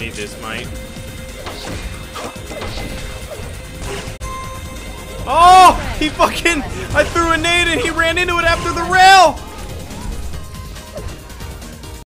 need this, might. Oh! He fucking... I threw a nade and he ran into it after the rail!